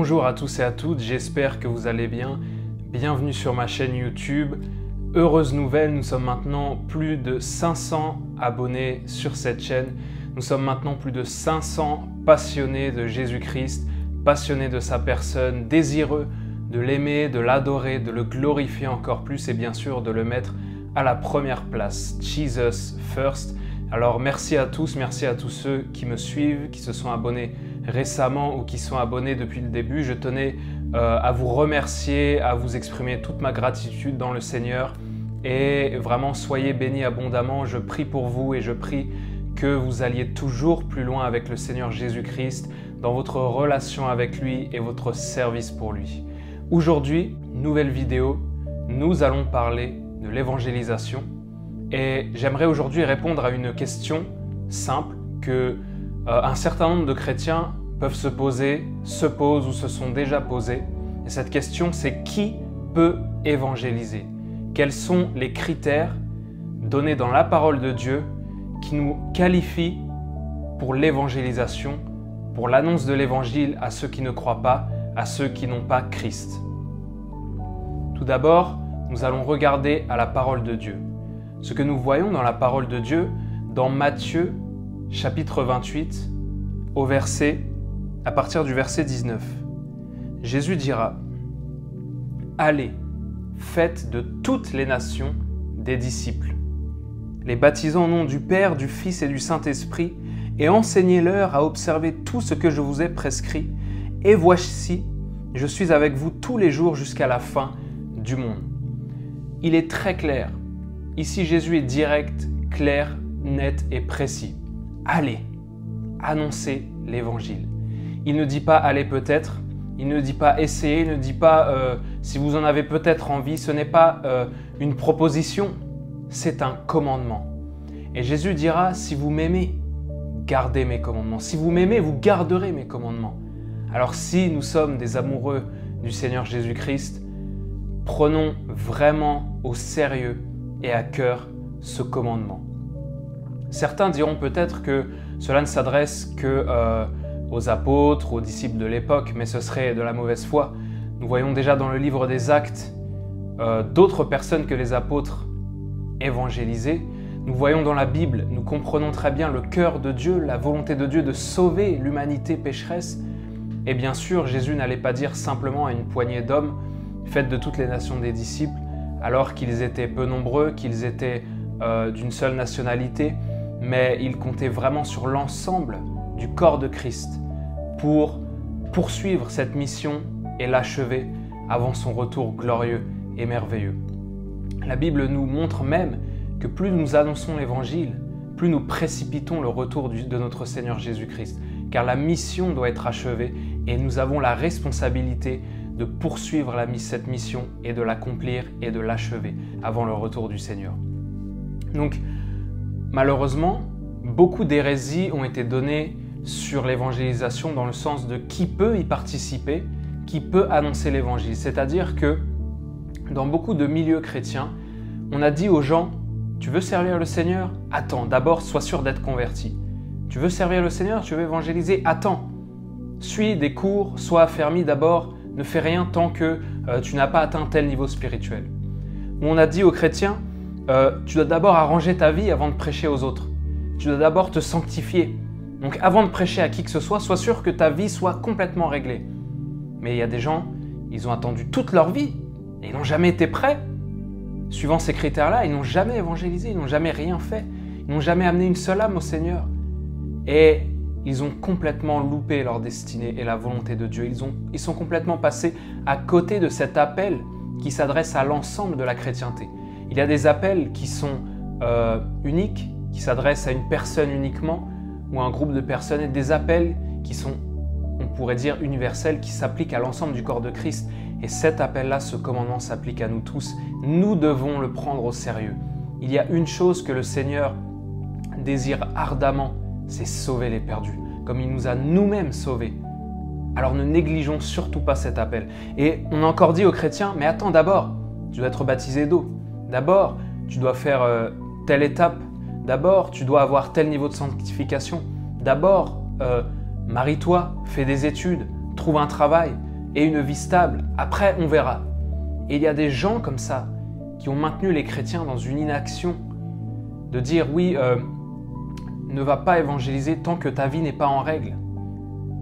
Bonjour à tous et à toutes, j'espère que vous allez bien. Bienvenue sur ma chaîne YouTube. Heureuse nouvelle, nous sommes maintenant plus de 500 abonnés sur cette chaîne. Nous sommes maintenant plus de 500 passionnés de Jésus-Christ, passionnés de sa personne, désireux de l'aimer, de l'adorer, de le glorifier encore plus et bien sûr de le mettre à la première place. Jesus first. Alors merci à tous, merci à tous ceux qui me suivent, qui se sont abonnés récemment ou qui sont abonnés depuis le début. Je tenais euh, à vous remercier, à vous exprimer toute ma gratitude dans le Seigneur. Et vraiment, soyez bénis abondamment. Je prie pour vous et je prie que vous alliez toujours plus loin avec le Seigneur Jésus-Christ dans votre relation avec lui et votre service pour lui. Aujourd'hui, nouvelle vidéo, nous allons parler de l'évangélisation. Et j'aimerais aujourd'hui répondre à une question simple que euh, un certain nombre de chrétiens peuvent se poser, se posent ou se sont déjà posés. Et cette question, c'est qui peut évangéliser? Quels sont les critères donnés dans la parole de Dieu qui nous qualifient pour l'évangélisation, pour l'annonce de l'évangile à ceux qui ne croient pas, à ceux qui n'ont pas Christ? Tout d'abord, nous allons regarder à la parole de Dieu. Ce que nous voyons dans la parole de Dieu, dans Matthieu chapitre 28, au verset à partir du verset 19. Jésus dira Allez, faites de toutes les nations des disciples, les baptisant au nom du Père, du Fils et du Saint-Esprit, et enseignez-leur à observer tout ce que je vous ai prescrit. Et voici, je suis avec vous tous les jours jusqu'à la fin du monde. Il est très clair. Ici, Jésus est direct, clair, net et précis. Allez, annoncez l'évangile. Il ne dit pas allez peut-être, il ne dit pas essayez, il ne dit pas euh, si vous en avez peut-être envie, ce n'est pas euh, une proposition, c'est un commandement. Et Jésus dira, si vous m'aimez, gardez mes commandements. Si vous m'aimez, vous garderez mes commandements. Alors si nous sommes des amoureux du Seigneur Jésus-Christ, prenons vraiment au sérieux et à cœur ce commandement. Certains diront peut-être que cela ne s'adresse que euh, aux apôtres, aux disciples de l'époque, mais ce serait de la mauvaise foi. Nous voyons déjà dans le livre des actes euh, d'autres personnes que les apôtres évangélisées. Nous voyons dans la Bible, nous comprenons très bien le cœur de Dieu, la volonté de Dieu de sauver l'humanité pécheresse. Et bien sûr, Jésus n'allait pas dire simplement à une poignée d'hommes, faites de toutes les nations des disciples, alors qu'ils étaient peu nombreux, qu'ils étaient euh, d'une seule nationalité, mais il comptait vraiment sur l'ensemble du corps de Christ pour poursuivre cette mission et l'achever avant son retour glorieux et merveilleux. La Bible nous montre même que plus nous annonçons l'Évangile, plus nous précipitons le retour de notre Seigneur Jésus-Christ, car la mission doit être achevée et nous avons la responsabilité de poursuivre cette mission et de l'accomplir et de l'achever avant le retour du Seigneur. Donc, malheureusement, beaucoup d'hérésies ont été données sur l'évangélisation dans le sens de qui peut y participer, qui peut annoncer l'évangile. C'est-à-dire que dans beaucoup de milieux chrétiens, on a dit aux gens, tu veux servir le Seigneur? Attends, d'abord sois sûr d'être converti. Tu veux servir le Seigneur? Tu veux évangéliser? Attends. Suis des cours, sois affermi d'abord, ne fais rien tant que euh, tu n'as pas atteint tel niveau spirituel. On a dit aux chrétiens, euh, tu dois d'abord arranger ta vie avant de prêcher aux autres. Tu dois d'abord te sanctifier. Donc avant de prêcher à qui que ce soit, sois sûr que ta vie soit complètement réglée. Mais il y a des gens, ils ont attendu toute leur vie et ils n'ont jamais été prêts. Suivant ces critères-là, ils n'ont jamais évangélisé, ils n'ont jamais rien fait, ils n'ont jamais amené une seule âme au Seigneur. Et ils ont complètement loupé leur destinée et la volonté de Dieu. Ils, ont, ils sont complètement passés à côté de cet appel qui s'adresse à l'ensemble de la chrétienté. Il y a des appels qui sont euh, uniques, qui s'adressent à une personne uniquement, ou un groupe de personnes et des appels qui sont, on pourrait dire, universels, qui s'appliquent à l'ensemble du corps de Christ. Et cet appel-là, ce commandement s'applique à nous tous. Nous devons le prendre au sérieux. Il y a une chose que le Seigneur désire ardemment, c'est sauver les perdus, comme il nous a nous-mêmes sauvés. Alors ne négligeons surtout pas cet appel. Et on a encore dit aux chrétiens, mais attends d'abord, tu dois être baptisé d'eau. D'abord, tu dois faire euh, telle étape D'abord, tu dois avoir tel niveau de sanctification. D'abord, euh, marie-toi, fais des études, trouve un travail et une vie stable. Après, on verra. Et il y a des gens comme ça qui ont maintenu les chrétiens dans une inaction de dire oui, euh, ne va pas évangéliser tant que ta vie n'est pas en règle.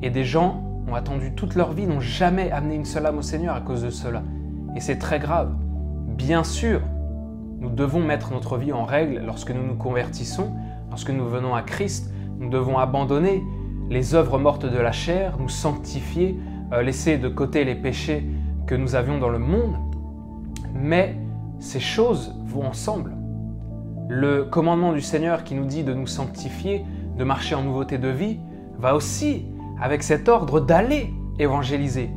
Et des gens ont attendu toute leur vie, n'ont jamais amené une seule âme au Seigneur à cause de cela. Et c'est très grave. Bien sûr, nous devons mettre notre vie en règle lorsque nous nous convertissons, lorsque nous venons à Christ. Nous devons abandonner les œuvres mortes de la chair, nous sanctifier, euh, laisser de côté les péchés que nous avions dans le monde. Mais ces choses vont ensemble. Le commandement du Seigneur qui nous dit de nous sanctifier, de marcher en nouveauté de vie, va aussi avec cet ordre d'aller évangéliser.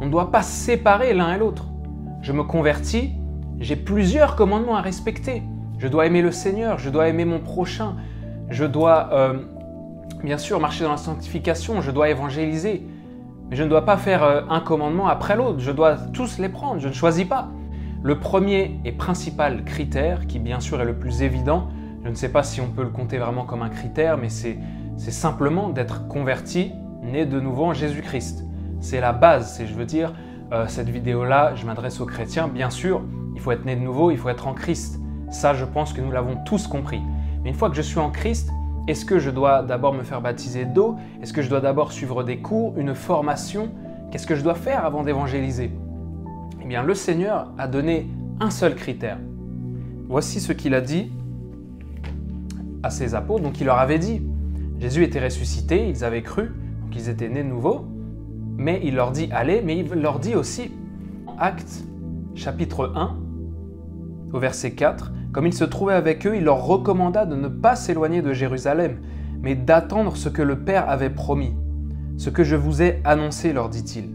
On ne doit pas séparer l'un et l'autre. Je me convertis, j'ai plusieurs commandements à respecter. Je dois aimer le Seigneur, je dois aimer mon prochain, je dois euh, bien sûr marcher dans la sanctification, je dois évangéliser. Mais je ne dois pas faire euh, un commandement après l'autre, je dois tous les prendre, je ne choisis pas. Le premier et principal critère, qui bien sûr est le plus évident, je ne sais pas si on peut le compter vraiment comme un critère, mais c'est simplement d'être converti né de nouveau en Jésus-Christ. C'est la base, c'est je veux dire, euh, cette vidéo-là, je m'adresse aux chrétiens, bien sûr, faut être né de nouveau, il faut être en Christ. Ça, je pense que nous l'avons tous compris. Mais une fois que je suis en Christ, est-ce que je dois d'abord me faire baptiser d'eau? Est-ce que je dois d'abord suivre des cours, une formation? Qu'est-ce que je dois faire avant d'évangéliser? Eh bien, le Seigneur a donné un seul critère. Voici ce qu'il a dit à ses apôtres. Donc il leur avait dit, Jésus était ressuscité, ils avaient cru, qu'ils étaient nés de nouveau, mais il leur dit allez, mais il leur dit aussi, en Actes chapitre 1, au verset 4, comme il se trouvait avec eux, il leur recommanda de ne pas s'éloigner de Jérusalem, mais d'attendre ce que le Père avait promis. Ce que je vous ai annoncé, leur dit-il.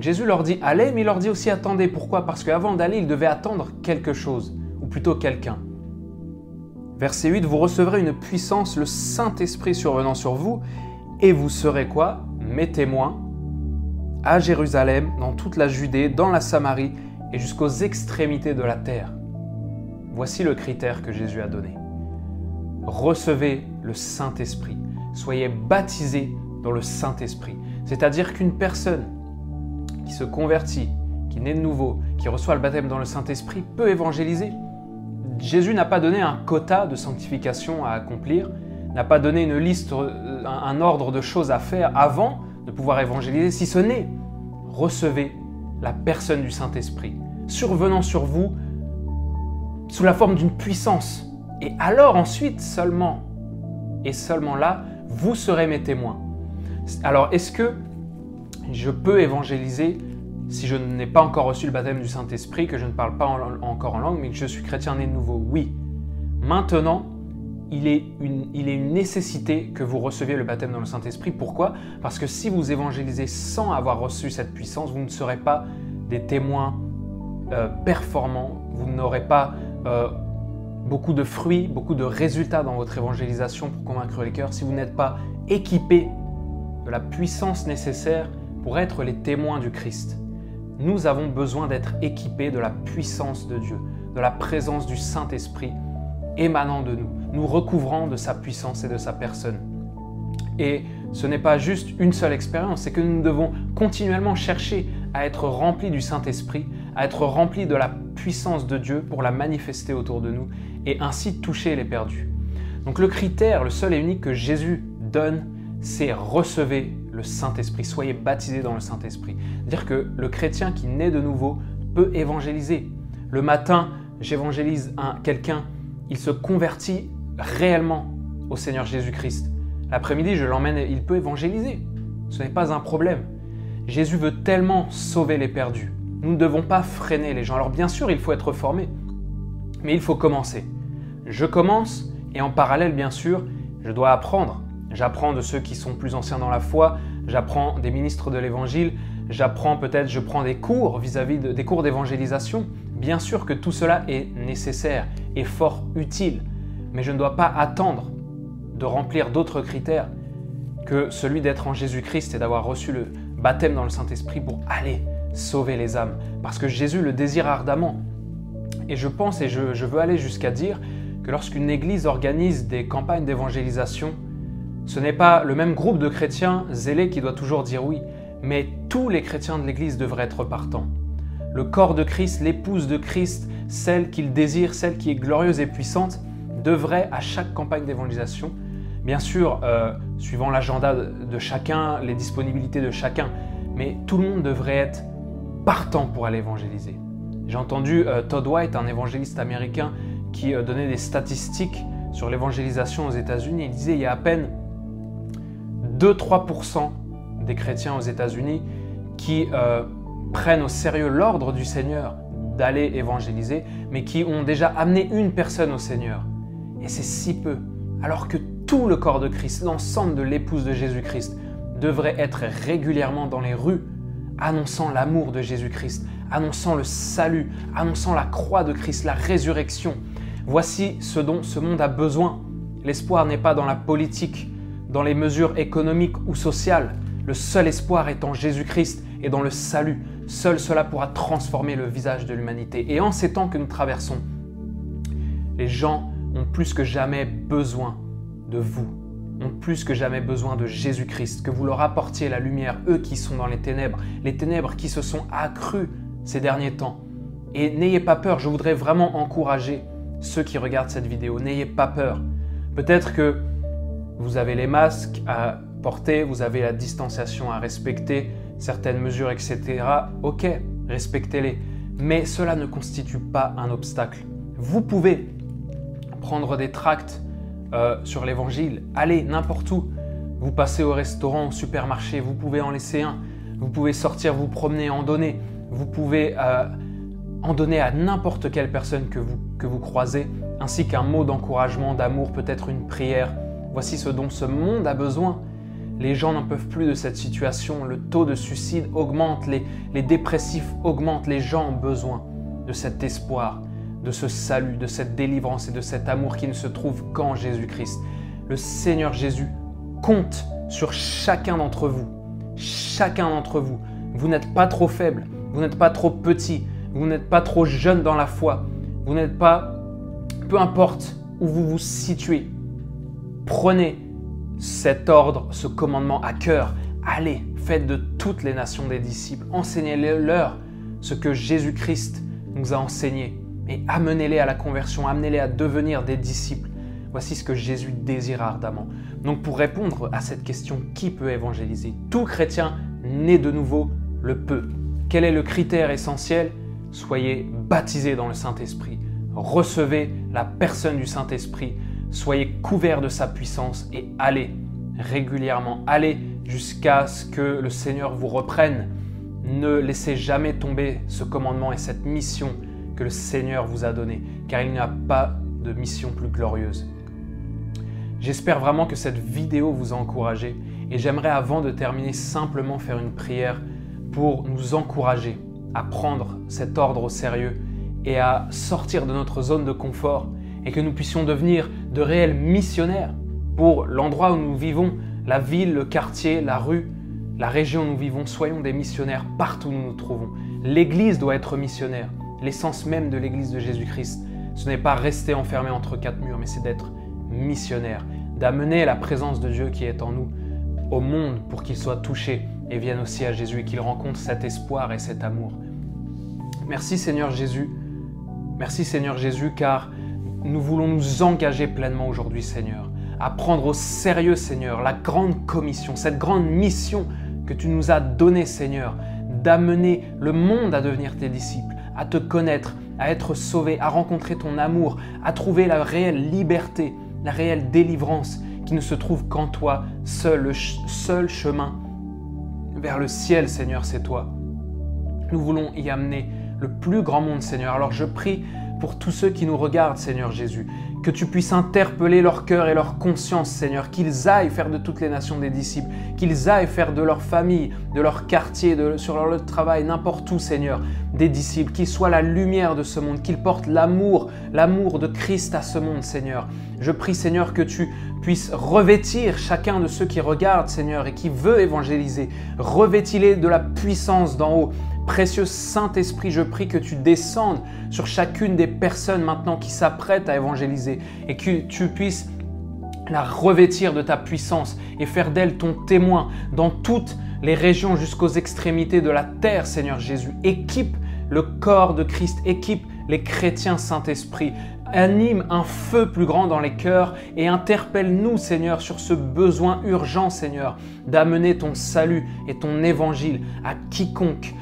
Jésus leur dit allez, mais il leur dit aussi attendez. Pourquoi? Parce qu'avant d'aller, il devait attendre quelque chose, ou plutôt quelqu'un. Verset 8, vous recevrez une puissance, le Saint-Esprit survenant sur vous, et vous serez quoi? Mes témoins à Jérusalem, dans toute la Judée, dans la Samarie et jusqu'aux extrémités de la terre. Voici le critère que Jésus a donné. Recevez le Saint-Esprit. Soyez baptisés dans le Saint-Esprit. C'est-à-dire qu'une personne qui se convertit, qui naît de nouveau, qui reçoit le baptême dans le Saint-Esprit, peut évangéliser. Jésus n'a pas donné un quota de sanctification à accomplir, n'a pas donné une liste, euh, un ordre de choses à faire avant de pouvoir évangéliser, si ce n'est recevez la personne du Saint-Esprit, survenant sur vous sous la forme d'une puissance. Et alors ensuite seulement, et seulement là, vous serez mes témoins. Alors est-ce que je peux évangéliser si je n'ai pas encore reçu le baptême du Saint-Esprit, que je ne parle pas encore en langue, mais que je suis chrétien né de nouveau? Oui. Maintenant, il est, une, il est une nécessité que vous receviez le baptême dans le Saint-Esprit. Pourquoi? Parce que si vous évangélisez sans avoir reçu cette puissance, vous ne serez pas des témoins euh, performants, vous n'aurez pas euh, beaucoup de fruits, beaucoup de résultats dans votre évangélisation pour convaincre les cœurs, si vous n'êtes pas équipé de la puissance nécessaire pour être les témoins du Christ. Nous avons besoin d'être équipés de la puissance de Dieu, de la présence du Saint-Esprit émanant de nous, nous recouvrant de sa puissance et de sa personne. Et ce n'est pas juste une seule expérience, c'est que nous devons continuellement chercher à être remplis du Saint-Esprit, à être remplis de la puissance de Dieu pour la manifester autour de nous et ainsi toucher les perdus. Donc le critère, le seul et unique que Jésus donne, c'est recevez le Saint-Esprit, soyez baptisés dans le Saint-Esprit. Dire que le chrétien qui naît de nouveau peut évangéliser. Le matin, j'évangélise quelqu'un il se convertit réellement au Seigneur Jésus-Christ. L'après-midi, je l'emmène, il peut évangéliser. Ce n'est pas un problème. Jésus veut tellement sauver les perdus. Nous ne devons pas freiner les gens. Alors bien sûr, il faut être formé, mais il faut commencer. Je commence et en parallèle, bien sûr, je dois apprendre. J'apprends de ceux qui sont plus anciens dans la foi, j'apprends des ministres de l'Évangile, j'apprends peut-être, je prends des cours vis-à-vis des cours d'évangélisation. Bien sûr que tout cela est nécessaire et fort utile, mais je ne dois pas attendre de remplir d'autres critères que celui d'être en Jésus-Christ et d'avoir reçu le baptême dans le Saint-Esprit pour aller sauver les âmes. Parce que Jésus le désire ardemment. Et je pense et je, veux aller jusqu'à dire que lorsqu'une église organise des campagnes d'évangélisation, ce n'est pas le même groupe de chrétiens zélés qui doit toujours dire oui, mais tous les chrétiens de l'Église devraient être partants. Le corps de Christ, l'épouse de Christ, celle qu'il désire, celle qui est glorieuse et puissante, devrait à chaque campagne d'évangélisation, bien sûr, euh, suivant l'agenda de chacun, les disponibilités de chacun, mais tout le monde devrait être partant pour aller évangéliser. J'ai entendu euh, Todd White, un évangéliste américain, qui euh, donnait des statistiques sur l'évangélisation aux États-Unis. Il disait il y a à peine 2-3% des chrétiens aux États-Unis qui euh, prennent au sérieux l'ordre du Seigneur d'aller évangéliser, mais qui ont déjà amené une personne au Seigneur. Et c'est si peu, alors que tout le corps de Christ, l'ensemble de l'épouse de Jésus-Christ, devrait être régulièrement dans les rues, annonçant l'amour de Jésus-Christ, annonçant le salut, annonçant la croix de Christ, la résurrection. Voici ce dont ce monde a besoin. L'espoir n'est pas dans la politique, dans les mesures économiques ou sociales. Le seul espoir est en Jésus-Christ et dans le salut. Seul cela pourra transformer le visage de l'humanité. Et en ces temps que nous traversons, les gens ont plus que jamais besoin de vous, ont plus que jamais besoin de Jésus-Christ, que vous leur apportiez la lumière, eux qui sont dans les ténèbres, les ténèbres qui se sont accrues ces derniers temps. Et n'ayez pas peur, je voudrais vraiment encourager ceux qui regardent cette vidéo, n'ayez pas peur. Peut-être que vous avez les masques à porter, vous avez la distanciation à respecter, certaines mesures, etc. Ok, respectez-les. Mais cela ne constitue pas un obstacle. Vous pouvez prendre des tracts euh, sur l'évangile, allez n'importe où. Vous passez au restaurant, au supermarché, vous pouvez en laisser un. Vous pouvez sortir, vous promener, en donner. Vous pouvez euh, en donner à n'importe quelle personne que vous, que vous croisez, ainsi qu'un mot d'encouragement, d'amour, peut-être une prière. Voici ce dont ce monde a besoin. Les gens n'en peuvent plus de cette situation, le taux de suicide augmente, les, les dépressifs augmentent, les gens ont besoin de cet espoir, de ce salut, de cette délivrance et de cet amour qui ne se trouve qu'en Jésus-Christ. Le Seigneur Jésus compte sur chacun d'entre vous, chacun d'entre vous. Vous n'êtes pas trop faible, vous n'êtes pas trop petit, vous n'êtes pas trop jeune dans la foi, vous n'êtes pas, peu importe où vous vous situez, prenez cet ordre, ce commandement à cœur. Allez, faites de toutes les nations des disciples, enseignez-leur ce que Jésus-Christ nous a enseigné et amenez-les à la conversion, amenez-les à devenir des disciples. Voici ce que Jésus désire ardemment. Donc pour répondre à cette question, qui peut évangéliser? Tout chrétien né de nouveau le peut. Quel est le critère essentiel? Soyez baptisés dans le Saint-Esprit. Recevez la personne du Saint-Esprit. Soyez couverts de sa puissance et allez régulièrement. Allez jusqu'à ce que le Seigneur vous reprenne. Ne laissez jamais tomber ce commandement et cette mission que le Seigneur vous a donnée, car il n'y a pas de mission plus glorieuse. J'espère vraiment que cette vidéo vous a encouragé et j'aimerais avant de terminer simplement faire une prière pour nous encourager à prendre cet ordre au sérieux et à sortir de notre zone de confort et que nous puissions devenir de réels missionnaires pour l'endroit où nous vivons, la ville, le quartier, la rue, la région où nous vivons. Soyons des missionnaires partout où nous nous trouvons. L'Église doit être missionnaire. L'essence même de l'Église de Jésus-Christ, ce n'est pas rester enfermé entre quatre murs, mais c'est d'être missionnaire, d'amener la présence de Dieu qui est en nous au monde pour qu'il soit touché et vienne aussi à Jésus et qu'il rencontre cet espoir et cet amour. Merci Seigneur Jésus. Merci Seigneur Jésus car nous voulons nous engager pleinement aujourd'hui Seigneur, à prendre au sérieux Seigneur la grande commission, cette grande mission que tu nous as donnée Seigneur, d'amener le monde à devenir tes disciples, à te connaître, à être sauvé, à rencontrer ton amour, à trouver la réelle liberté, la réelle délivrance qui ne se trouve qu'en toi, seul, le seul chemin vers le ciel, Seigneur, c'est toi. Nous voulons y amener le plus grand monde, Seigneur. Alors je prie pour tous ceux qui nous regardent, Seigneur Jésus, que tu puisses interpeller leur cœur et leur conscience, Seigneur, qu'ils aillent faire de toutes les nations des disciples, qu'ils aillent faire de leur famille, de leur quartier, sur leur lieu de travail, n'importe où, Seigneur, des disciples, qu'ils soient la lumière de ce monde, qu'ils portent l'amour, l'amour de Christ à ce monde, Seigneur. Je prie, Seigneur, que tu puisses revêtir chacun de ceux qui regardent, Seigneur, et qui veut évangéliser. Revêtis-les de la puissance d'en haut. Précieux Saint-Esprit, je prie que tu descendes sur chacune des personnes maintenant qui s'apprêtent à évangéliser et que tu puisses la revêtir de ta puissance et faire d'elle ton témoin dans toutes les régions jusqu'aux extrémités de la terre, Seigneur Jésus. Équipe le corps de Christ, équipe les chrétiens Saint-Esprit. Anime un feu plus grand dans les cœurs et interpelle-nous, Seigneur, sur ce besoin urgent, Seigneur, d'amener ton salut et ton évangile à quiconque,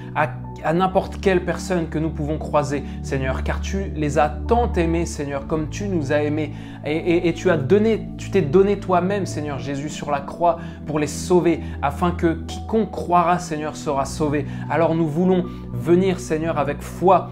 à n'importe quelle personne que nous pouvons croiser, Seigneur, car tu les as tant aimés, Seigneur, comme tu nous as aimés. Et, tu as donné, tu t'es donné toi-même, Seigneur Jésus, sur la croix pour les sauver, afin que quiconque croira, Seigneur, sera sauvé. Alors nous voulons venir, Seigneur, avec foi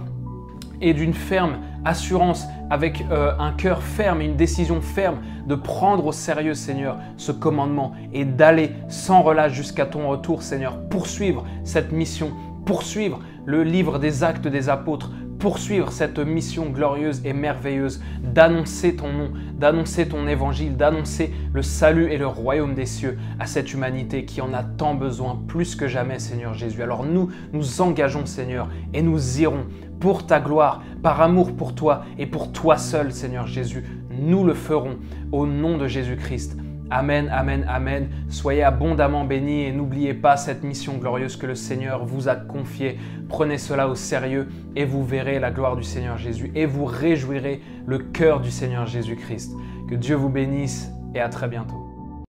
et d'une ferme assurance, avec euh, un cœur ferme et une décision ferme de prendre au sérieux, Seigneur, ce commandement et d'aller sans relâche jusqu'à ton retour, Seigneur, poursuivre cette mission poursuivre le livre des actes des apôtres, poursuivre cette mission glorieuse et merveilleuse d'annoncer ton nom, d'annoncer ton évangile, d'annoncer le salut et le royaume des cieux à cette humanité qui en a tant besoin plus que jamais, Seigneur Jésus. Alors nous, nous engageons, Seigneur, et nous irons pour ta gloire, par amour pour toi et pour toi seul, Seigneur Jésus. Nous le ferons au nom de Jésus-Christ. Amen, amen, amen. Soyez abondamment bénis et n'oubliez pas cette mission glorieuse que le Seigneur vous a confiée. Prenez cela au sérieux et vous verrez la gloire du Seigneur Jésus et vous réjouirez le cœur du Seigneur Jésus-Christ. Que Dieu vous bénisse et à très bientôt.